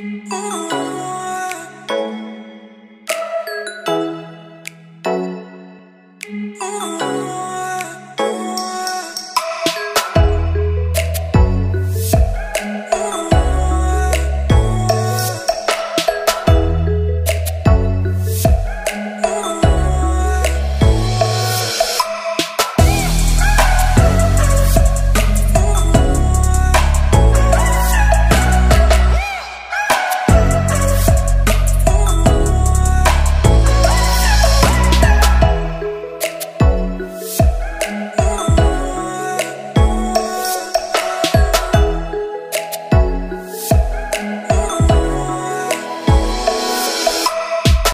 Oh,